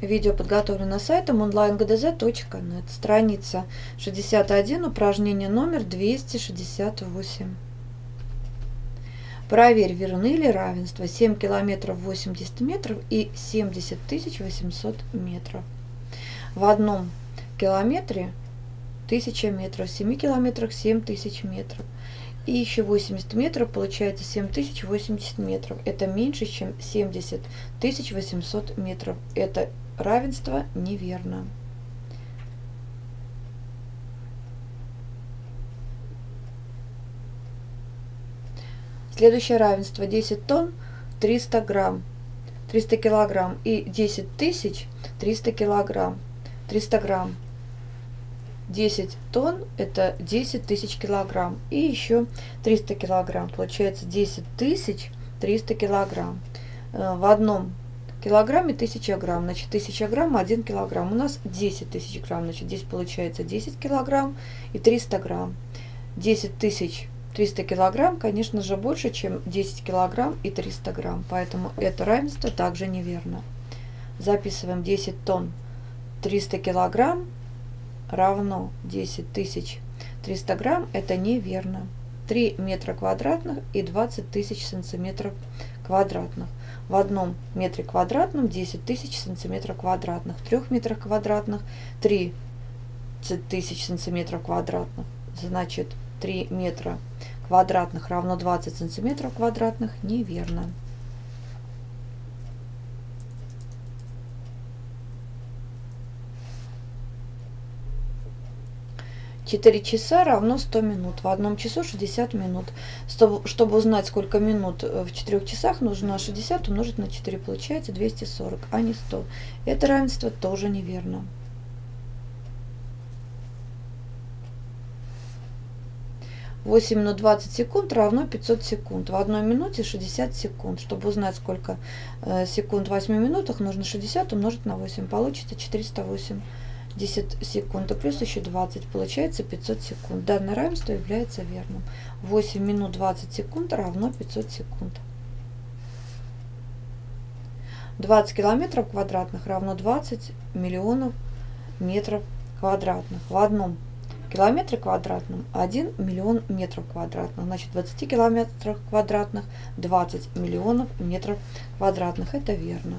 Видео подготовлено сайтом onlinegdz.net. Страница 61, упражнение номер 268. Проверь, верны ли равенства 7 километров 80 метров и 70 800 метров. В одном километре 1000 метров, в 7 километрах 7000 метров. И еще 80 метров, получается 7080 метров. Это меньше, чем 70 800 метров. Это равенство неверно. Следующее равенство 10 тонн 300 грамм, 300 килограмм и 10 тысяч 300 килограмм, 300 грамм. 10 тонн это 10 тысяч килограмм и еще 300 килограмм. Получается 10 тысяч 300 килограмм. Э, в одном килограмме 1000 грамм, значит 1000 грамм 1 килограмм. У нас 10 тысяч грамм, значит здесь получается 10 килограмм и 300 грамм. 10 тысяч 300 килограмм, конечно же, больше, чем 10 килограмм и 300 грамм. Поэтому это равенство также неверно. Записываем 10 тонн 300 килограмм равно 10 тысяч 300 грамм. Это неверно. 3 метра квадратных и 20 тысяч сантиметров квадратных. В одном метре квадратном 10 тысяч сантиметров квадратных. В трех метрах квадратных 30 тысяч сантиметров квадратных. Значит, 3 метра квадратных равно 20 сантиметров квадратных. Неверно. 4 часа равно 100 минут. В одном часу 60 минут. Чтобы узнать, сколько минут э, в 4 часах, нужно 60 умножить на 4. Получается 240, а не 100. Это равенство тоже неверно. Восемь минут 20 секунд равно 500 секунд. В одной минуте 60 секунд. Чтобы узнать, сколько э, секунд в 8 минутах, нужно 60 умножить на 8. Получится 408 10 секунд, и плюс еще 20, получается 500 секунд. Данное равенство является верным. 8 минут 20 секунд равно 500 секунд. 20 километров квадратных равно 20 миллионов метров квадратных. В одном километре квадратном 1 миллион метров квадратных. Значит, в 20 километрах квадратных 20 миллионов метров квадратных. Это верно.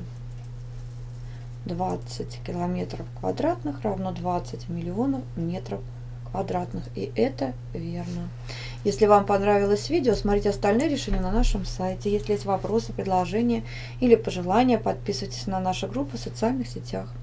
20 километров квадратных равно 20 миллионов метров квадратных. И это верно. Если вам понравилось видео, смотрите остальные решения на нашем сайте. Если есть вопросы, предложения или пожелания, подписывайтесь на нашу группу в социальных сетях.